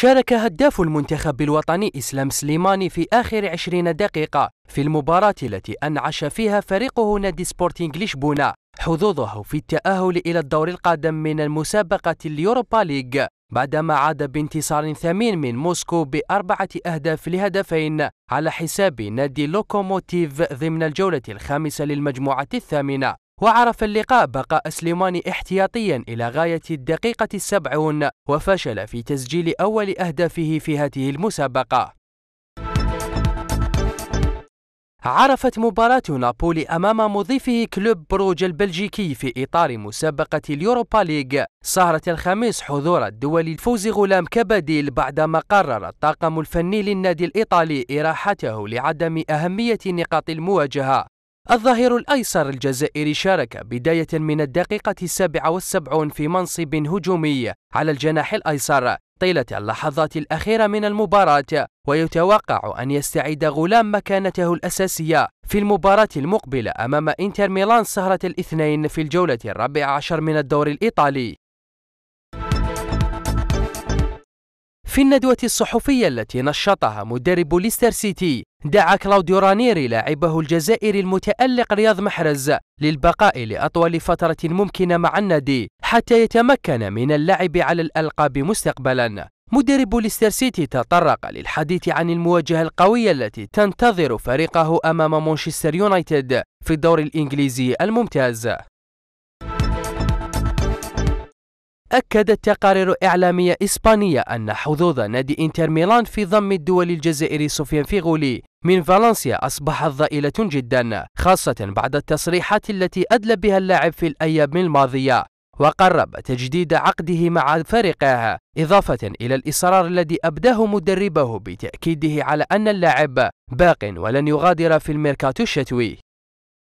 شارك هداف المنتخب الوطني إسلام سليماني في آخر عشرين دقيقة في المباراة التي أنعش فيها فريقه نادي سبورتينغ لشبونة حظوظه في التأهل إلى الدور القادم من المسابقة اليوروبا ليج بعدما عاد بانتصار ثمين من موسكو بأربعة أهداف لهدفين على حساب نادي لوكوموتيف ضمن الجولة الخامسة للمجموعة الثامنة. وعرف اللقاء بقاء سليماني احتياطيا إلى غاية الدقيقة السبعون وفشل في تسجيل أول أهدافه في هذه المسابقة. عرفت مباراة نابولي أمام مضيفه كلوب بروج البلجيكي في إطار مسابقة اليوروبا ليج سهرة الخميس حضور الدولي فوزي غلام كبديل بعدما قرر الطاقم الفني للنادي الإيطالي إراحته لعدم أهمية نقاط المواجهة. الظهير الأيسر الجزائري شارك بداية من الدقيقة السابعة والسبعون في منصب هجومي على الجناح الأيسر طيلة اللحظات الأخيرة من المباراة ويتوقع أن يستعيد غلام مكانته الأساسية في المباراة المقبلة أمام إنتر ميلان سهرة الاثنين في الجولة الرابعة عشر من الدوري الإيطالي. في الندوة الصحفية التي نشطها مدرب ليستر سيتي دعا كلاوديو رانيري لاعبه الجزائري المتألق رياض محرز للبقاء لأطول فترة ممكنة مع النادي حتى يتمكن من اللعب على الألقاب مستقبلا. مدرب ليستر سيتي تطرق للحديث عن المواجهة القوية التي تنتظر فريقه أمام مانشستر يونايتد في الدوري الإنجليزي الممتاز. أكدت تقارير إعلامية إسبانية أن حظوظ نادي إنتر ميلان في ضم الدول الجزائري سفيان فيغولي من فالنسيا أصبحت ضئيلة جدا خاصة بعد التصريحات التي أدلى بها اللاعب في الأيام الماضية وقرب تجديد عقده مع فريقه إضافة إلى الإصرار الذي أبداه مدربه بتأكيده على أن اللاعب باق ولن يغادر في الميركاتو الشتوي.